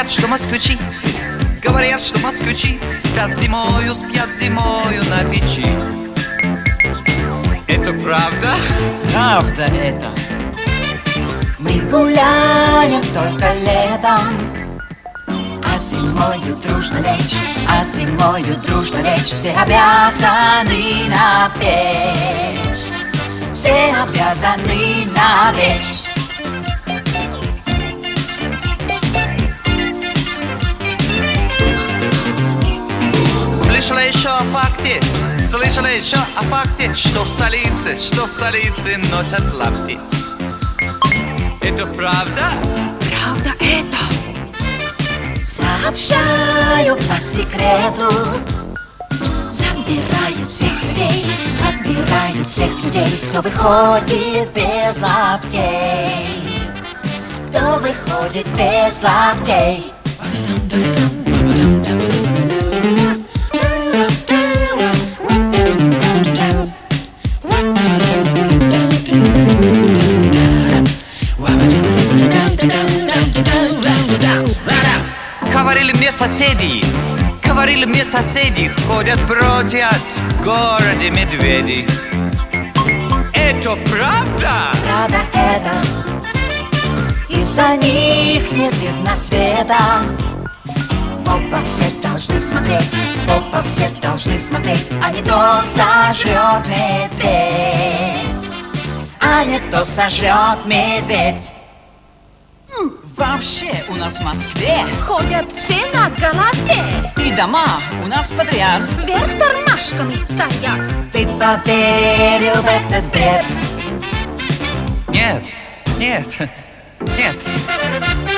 Говорят, что москвичи, говорят, что москвичи Спят зимою, спят зимою на печи. Это правда? Правда это. Мы гуляем только летом. А зимою дружно лечь, а зимою дружно лечь. Все обязаны напечь Все обязаны напечь Слышала о факте, слышала еще о факте Что в столице, что в столице носят лапти. Это правда? Правда это? Сообщаю по секрету. Забирают всех людей, забирают всех людей Кто выходит без лаптей. Кто выходит без лаптей Говорили мне соседи, говорили мне соседи. Ходят, бродят в городе медведи. Это правда? Правда это. Из-за них не видно света. В оба все должны смотреть. В оба все должны смотреть. А не то сожрет медведь. А не то сожрет медведь Вообще у нас в Москве Ходят все на голове и дома у нас подряд. Вверх тормашками стоят. Ты поверил в этот бред? Нет, нет, нет